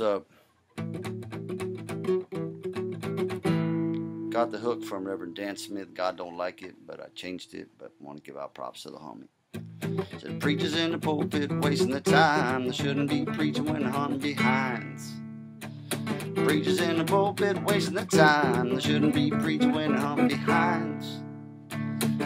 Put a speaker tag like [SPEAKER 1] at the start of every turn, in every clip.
[SPEAKER 1] Up? Got the hook from Reverend Dan Smith. God don't like it, but I changed it. But want to give out props to the homie. Said preachers in the pulpit wasting the time. They shouldn't be preaching when hunting behinds. Preachers in the pulpit wasting the time. They shouldn't be preaching when hunting behinds.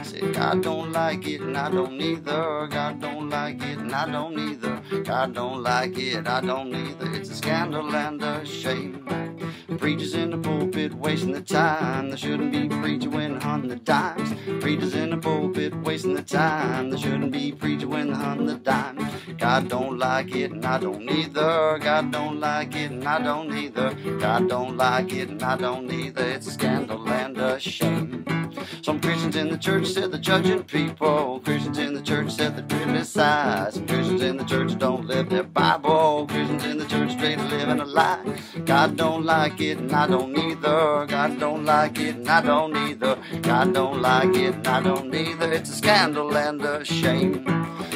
[SPEAKER 1] Said God don't like it and I don't either. God don't like it and I don't either. God don't like it, I don't either. It's a scandal and a shame. Preachers in the pulpit wasting the time. They shouldn't be preaching when hunting the dimes. Preachers in the pulpit wasting the time. They shouldn't be preaching when hunting the dimes. God don't like it and I don't either. God don't like it and I don't either. God don't like it and I don't either. It's a scandal and a shame. Some Christians in the church said they're judging people. Christians in the church said they're criticize. Some Christians in the church don't live their Bible. Christians in the church straight living a lie. God don't like it and I don't either. God don't like it and I don't either. God don't like it and I don't either. It's a scandal and a shame.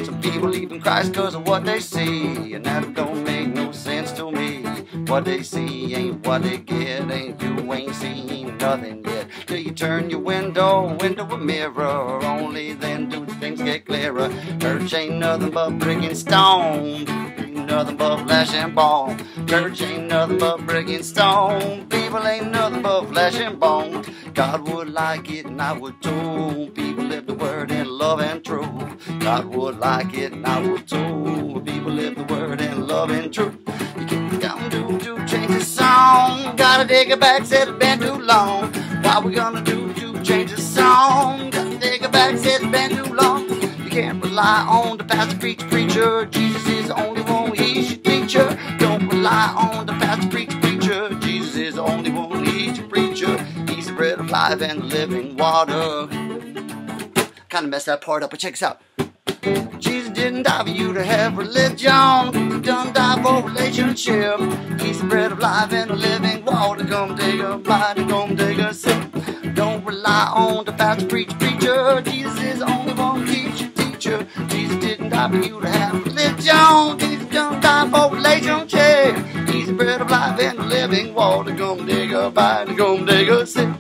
[SPEAKER 1] Some people leave in Christ because of what they see, and that don't make no sense to me. What they see ain't what they get, ain't you ain't seen nothing yet. Till you turn your window into a mirror, only then do things get clearer. Church ain't nothing but brick and stone, nothing but flesh and bone. Church ain't nothing but brick and stone, people ain't nothing but flesh and bone. God would like it and I would too. People live the word in love and truth. God would like it and I would too. People live the word in love and truth. You can't come do to change the song. Gotta take it back, said it's been too long. What we gonna do to change the song? Gotta take it back, said it's been too long. You can't rely on the pastor, preacher, preacher. Jesus is the only bread of life and the living water. Kind of messed that part up, but check this out. Jesus didn't die for you to have religion. He done die for relationship. He's the bread of life and the living water. Come take a bite come take a sip. Don't rely on the pastor, preacher, preacher. Jesus is the only one teacher, teacher. Jesus didn't die for you to have religion. Jesus done die for relationship. He's the bread of life and the living water. Come take a bite come take a sip.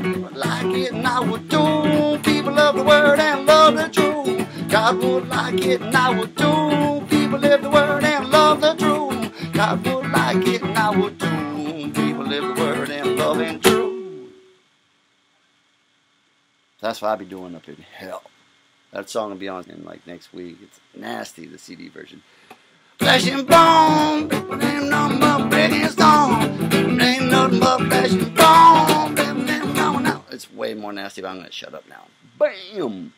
[SPEAKER 1] I would like it and I would do. People love the word and love the truth. God would like it and I would do. People live the word and love the truth. God would like it and I would do. People live the word and love and truth. That's what I'll be doing up in hell. That song will be on in like next week. It's nasty, the CD version. Flesh and bone, people nothing way more nasty, but I'm gonna shut up now. Bam!